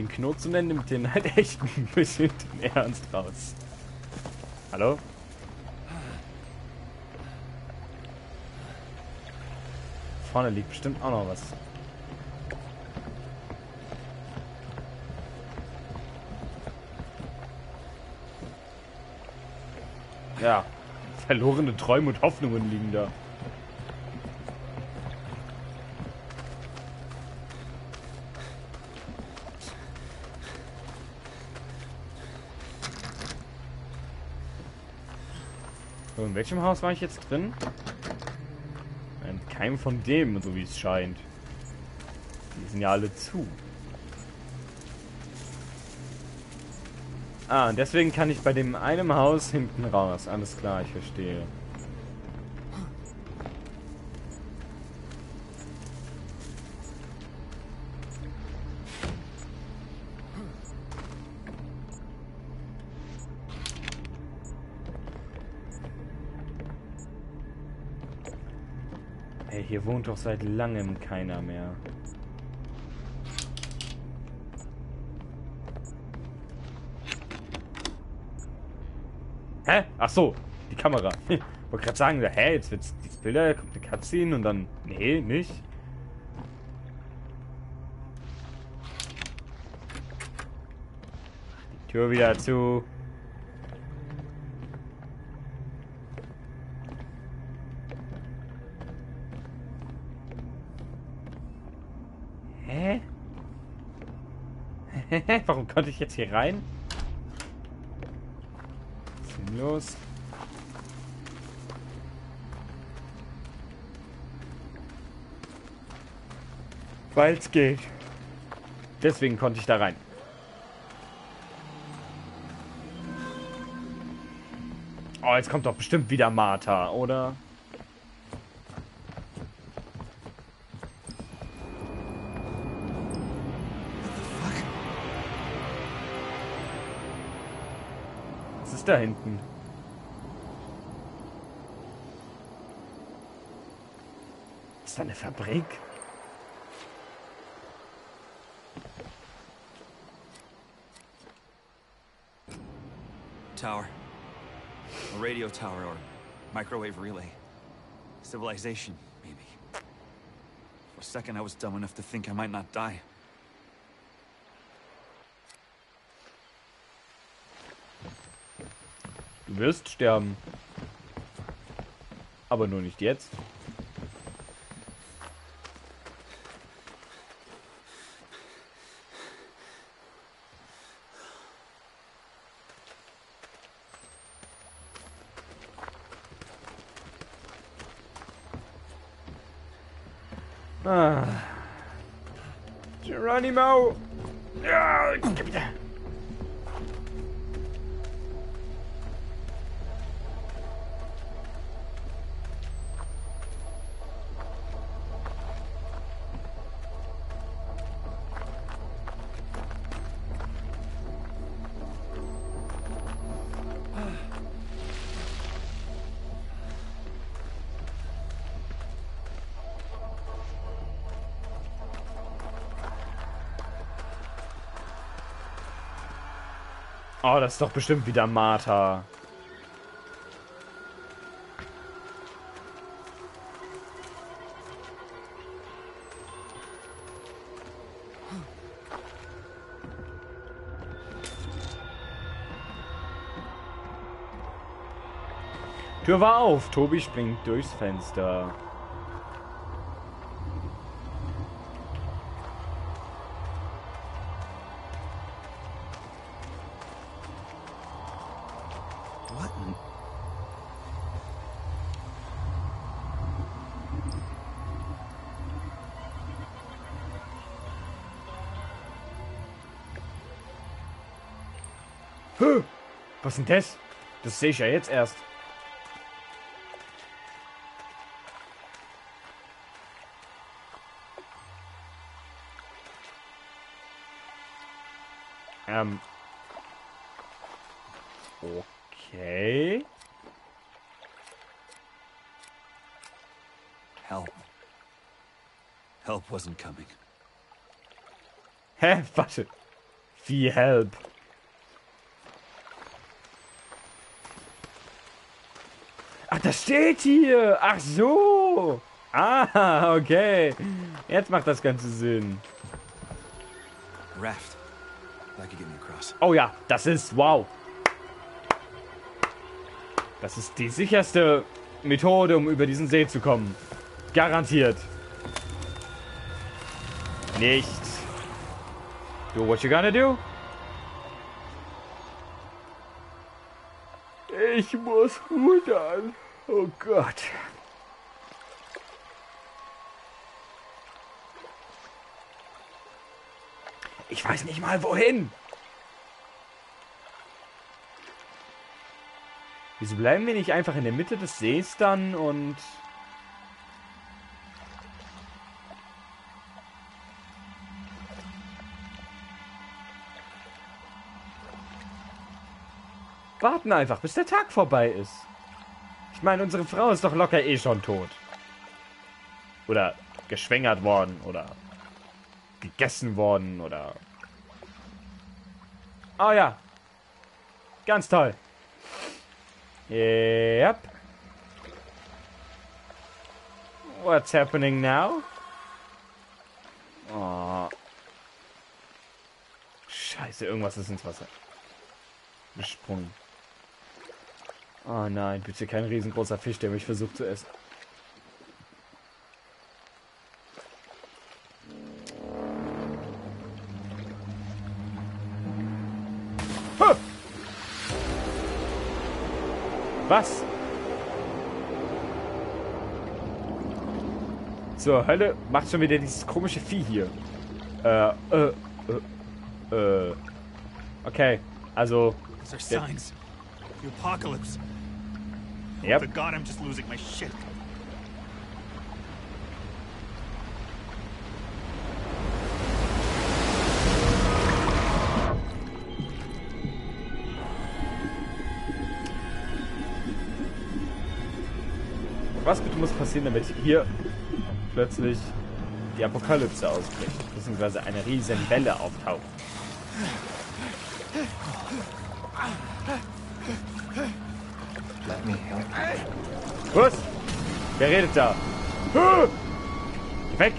den Knurr zu nennen, nimmt den halt echt ein bisschen den Ernst raus. Hallo? Vorne liegt bestimmt auch noch was. Ja, verlorene Träume und Hoffnungen liegen da. So, in welchem Haus war ich jetzt drin? In keinem von dem, so wie es scheint. Die sind ja alle zu. Ah, und deswegen kann ich bei dem einem Haus hinten raus. Alles klar, ich verstehe. Hey, hier wohnt doch seit langem keiner mehr. Hä? Ach so, die Kamera. Ich wollte gerade sagen, hä, jetzt wird's die Bilder, kommt eine Cutscene und dann. Nee, nicht. Die Tür wieder zu. Warum konnte ich jetzt hier rein? Sinnlos. Weil es geht. Deswegen konnte ich da rein. Oh, jetzt kommt doch bestimmt wieder Martha, oder? Da hinten? Ist da eine Fabrik? Tower. A radio tower or microwave relay. Civilization, maybe. For a second, I was dumb enough to think I might not die. Du wirst sterben. Aber nur nicht jetzt. Ah. Geronimo! Ja, gib wieder. Oh, das ist doch bestimmt wieder Martha. Tür war auf. Tobi springt durchs Fenster. Hö, Was denn das? Das sehe ich ja jetzt erst. Help. Help wasn't coming. Hä? Warte. Wie help? Ach, das steht hier. Ach so. Ah, okay. Jetzt macht das Ganze Sinn. Raft. Oh ja, das ist wow. Das ist die sicherste Methode, um über diesen See zu kommen. Garantiert. Nicht. Do what you gonna do? Ich muss rudern. Oh Gott. Ich weiß nicht mal wohin. Wieso bleiben wir nicht einfach in der Mitte des Sees dann und... Warten einfach, bis der Tag vorbei ist. Ich meine, unsere Frau ist doch locker eh schon tot. Oder geschwängert worden oder gegessen worden oder... Oh ja. Ganz toll. Yep. What's happening now? Oh. Scheiße, irgendwas ist ins Wasser. Gesprungen. Oh nein, bitte kein riesengroßer Fisch, der mich versucht zu essen. Huh! Was? Zur Hölle macht schon wieder dieses komische Vieh hier. Äh, äh, äh, äh. Okay, also. Those are signs. Apocalypse. Yep. Oh, God, I'm just losing my shit. Was bitte muss passieren, damit hier plötzlich die Apokalypse ausbricht, beziehungsweise eine riesen Welle auftaucht? Was? Wer redet da? Geh Weg!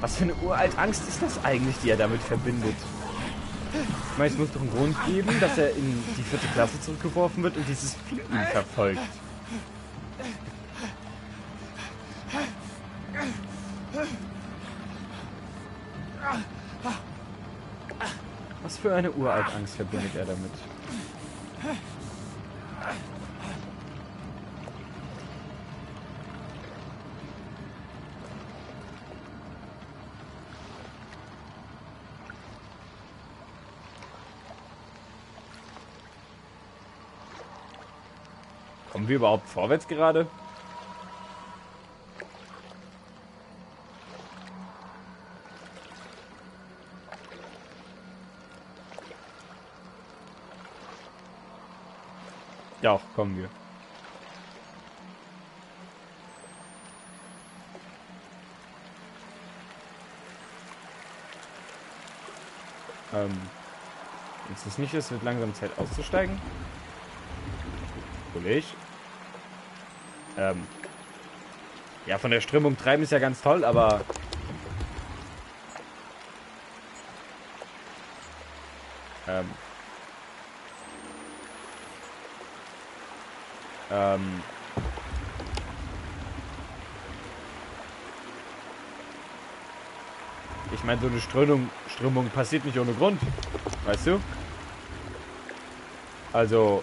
Was für eine uralt Angst ist das eigentlich, die er damit verbindet? Ich meine, es muss doch einen Grund geben, dass er in die vierte Klasse zurückgeworfen wird und dieses Vieh verfolgt. Was für eine uralt Angst verbindet er damit? Kommen wir überhaupt vorwärts gerade? Ja, kommen wir. Ähm, ist es nicht, es wird langsam Zeit auszusteigen? Kollege. Ähm, ja, von der Strömung treiben ist ja ganz toll, aber... Ähm, ähm, ich meine, so eine Strömung, Strömung passiert nicht ohne Grund. Weißt du? Also,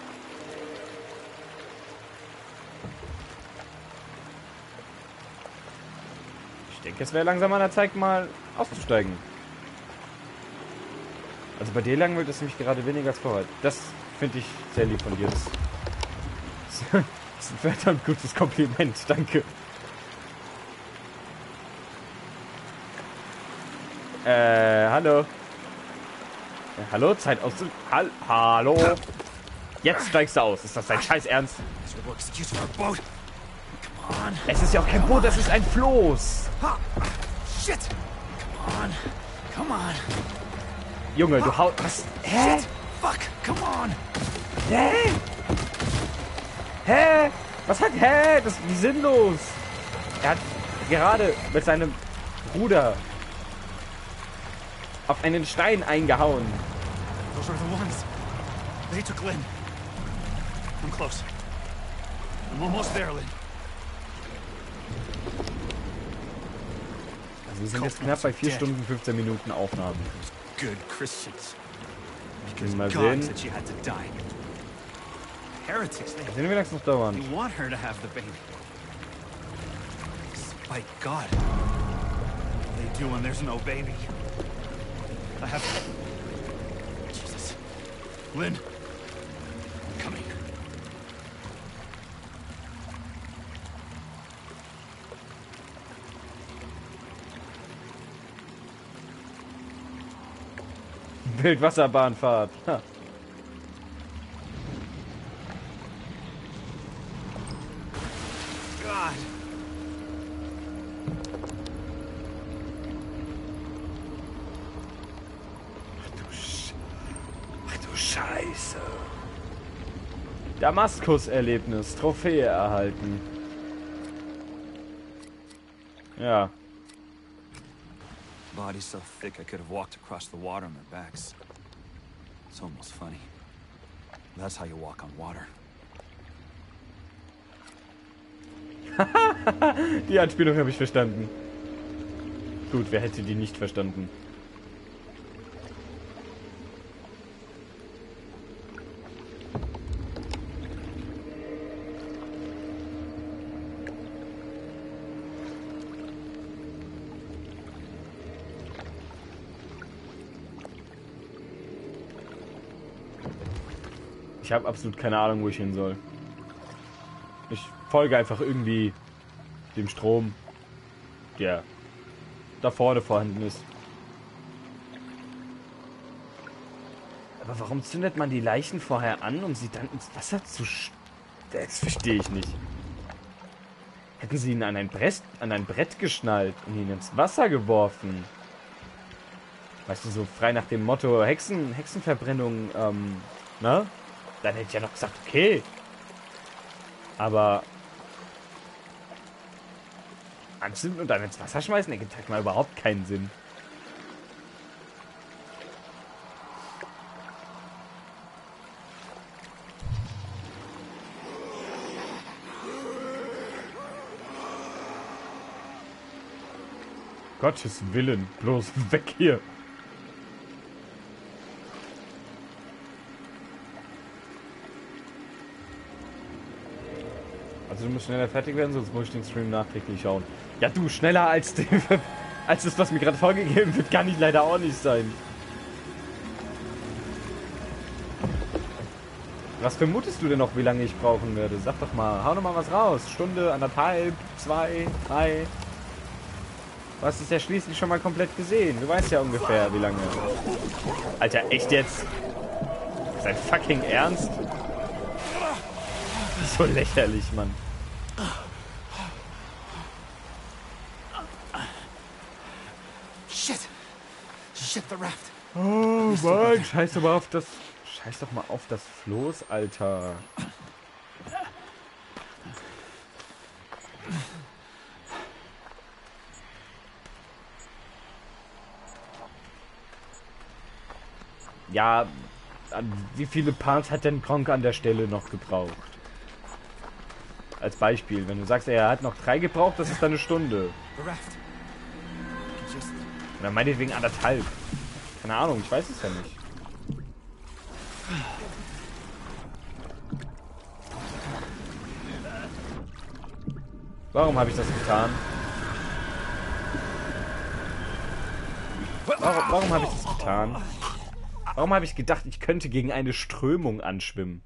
Es wäre langsam an der Zeit, mal auszusteigen. Also bei dir langweilt es mich gerade weniger als vorher. Das finde ich sehr lieb von dir. Das, ist ein verdammt gutes Kompliment. Danke. Äh, hallo. Ja, hallo, Zeit auszu... Hall hallo. Jetzt steigst du aus. Ist das dein Scheiß Ernst? Es ist ja auch kein Boot, das ist ein Floß. Ha! Shit! Come on. Come on. Junge, du haut. Was? Hä? Fuck! Come on! Hä? Hä? Was hat. Hä? Das ist wie sinnlos. Er hat gerade mit seinem Bruder auf einen Stein eingehauen. Those are the ones. They took Lynn. I'm close. I'm almost there, Lynn. Also wir sind jetzt knapp bei 4 Stunden 15 Minuten Aufnahmen. Mal sehen. said she had to die. Heretics, they, Sehen wir noch have the baby. Spite God. They do when there's no baby. I have... Jesus. Lynn. I'm coming. Wildwasserbahnfahrt. Ha. God. Ach du Scheiße. Damaskus-Erlebnis. Trophäe erhalten. Ja. Body's so thick I could have walked across the water on their backs. It's almost funny. That's how you walk on water. Die Anspielung habe ich verstanden. Gut, wer hätte die nicht verstanden? Ich habe absolut keine Ahnung, wo ich hin soll. Ich folge einfach irgendwie dem Strom, der da vorne vorhanden ist. Aber warum zündet man die Leichen vorher an, um sie dann ins Wasser zu... Das verstehe ich nicht. Hätten sie ihn an ein, Brett, an ein Brett geschnallt und ihn ins Wasser geworfen. Weißt du, so frei nach dem Motto Hexen, Hexenverbrennung, ähm, ne? Dann hätte ich ja noch gesagt, okay. Aber anzünden und dann ins Wasser schmeißen, ergibt halt mal überhaupt keinen Sinn. Gottes Willen, bloß weg hier. Also du musst schneller fertig werden, sonst muss ich den Stream nachträglich schauen. Ja du, schneller als, den, als das, was mir gerade vorgegeben wird, kann ich leider auch nicht sein. Was vermutest du denn noch, wie lange ich brauchen werde? Sag doch mal, hau doch mal was raus. Stunde, anderthalb, zwei, drei. Du hast es ja schließlich schon mal komplett gesehen. Du weißt ja ungefähr, wie lange. Alter, echt jetzt? Sein fucking Ernst? So lächerlich, Mann. Shit! Shit, the raft! Oh Mann, scheiß doch mal auf das. Scheiß doch mal auf das Floß, Alter. Ja, wie viele Parts hat denn Kronk an der Stelle noch gebraucht? Als Beispiel, wenn du sagst, er hat noch drei gebraucht, das ist dann eine Stunde. The raft! Oder meinetwegen anderthalb. Keine Ahnung, ich weiß es ja nicht. Warum habe ich das getan? Warum, warum habe ich das getan? Warum habe ich gedacht, ich könnte gegen eine Strömung anschwimmen?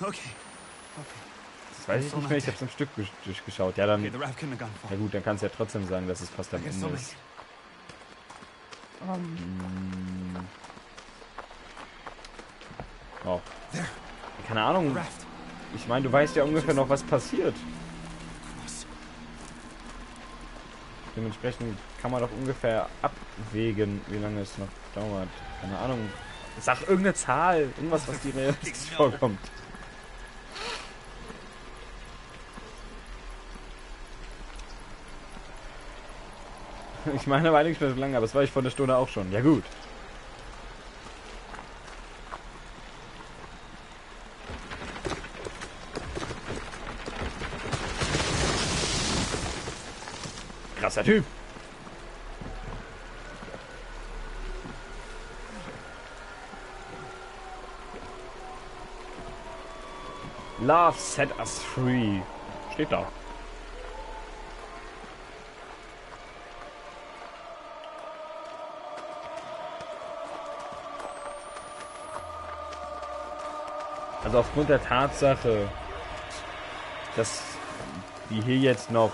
okay. Weiß ich nicht mehr, ich habe es am Stück gesch- durchgeschaut. Ja, dann, ja gut, dann kannst du ja trotzdem sagen, dass es fast am Ende ist. Oh. There, Keine Ahnung, ich meine, du weißt ja ungefähr noch, was passiert. Dementsprechend kann man doch ungefähr abwägen, wie lange es noch dauert. Keine Ahnung. Sag irgendeine Zahl. Irgendwas, was dir realistisch vorkommt. Ich meine aber eigentlich so lange, aber das war ich vor der Stunde auch schon. Ja gut. Krasser Typ. Love set us free. Steht da. Also aufgrund der Tatsache, dass die hier jetzt noch,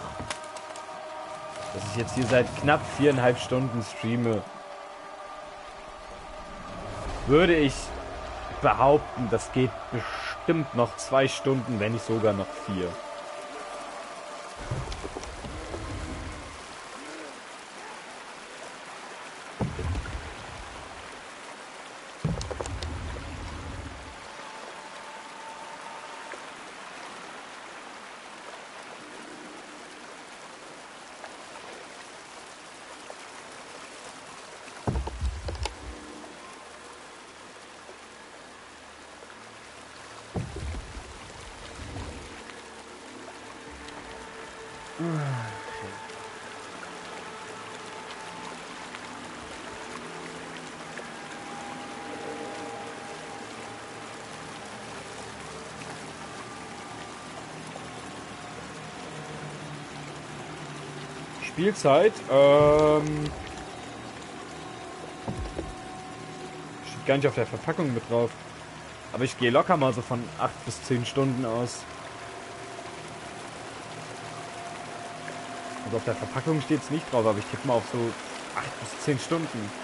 dass ich jetzt hier seit knapp viereinhalb Stunden streame, würde ich behaupten, das geht bestimmt noch zwei Stunden, wenn nicht sogar noch vier. Spielzeit, ähm, steht gar nicht auf der Verpackung mit drauf. Aber ich gehe locker mal so von 8 bis 10 Stunden aus. Also auf der Verpackung steht es nicht drauf, aber ich tippe mal auf so 8 bis 10 Stunden.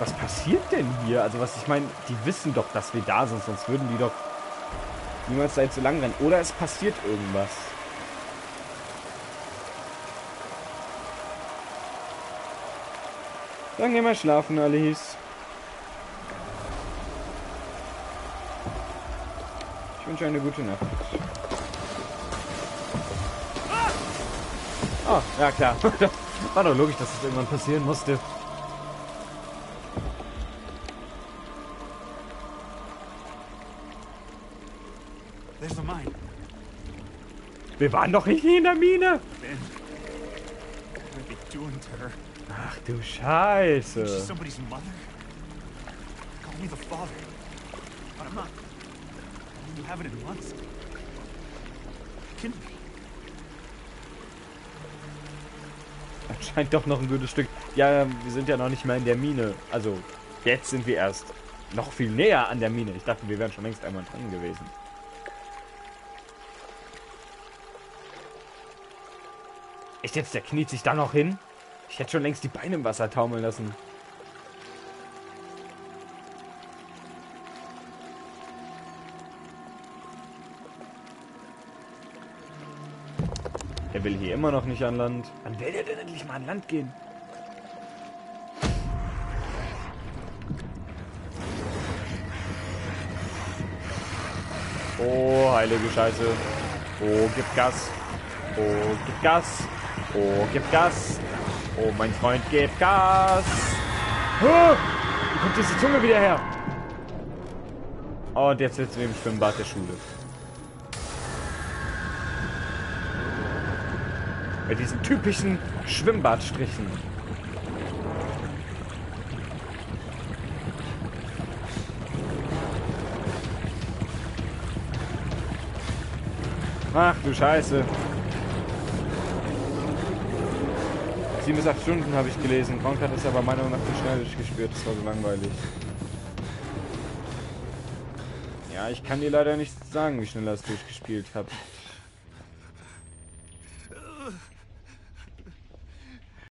Was passiert denn hier? Also was ich meine, die wissen doch, dass wir da sind, sonst würden die doch niemals da so lang rennen. Oder es passiert irgendwas. Dann gehen wir schlafen, Alice. Ich wünsche eine gute Nacht. Oh, ja klar. War doch logisch, dass das irgendwann passieren musste. There's the mine. Wir waren doch nicht in der Mine. Ach du Scheiße. Scheint doch noch ein gutes Stück. Ja, wir sind ja noch nicht mal in der Mine. Also, jetzt sind wir erst noch viel näher an der Mine. Ich dachte, wir wären schon längst einmal drin gewesen. Echt jetzt, der kniet sich da noch hin? Ich hätte schon längst die Beine im Wasser taumeln lassen. Er will hier immer noch nicht an Land. Wann will er denn endlich mal an Land gehen? Oh, heilige Scheiße. Oh, gib Gas. Oh, gib Gas. Oh, gib Gas. Oh, mein Freund, gib Gas. Oh, wie kommt diese Zunge wieder her? Und jetzt sitzen wir im Schwimmbad der Schule. Bei diesen typischen Schwimmbadstrichen. Ach du Scheiße. Sieben bis acht Stunden habe ich gelesen. Gronk hat es aber meiner Meinung nach zu schnell durchgespielt. Das war so langweilig. Ja, ich kann dir leider nicht sagen, wie schnell er es durchgespielt hat.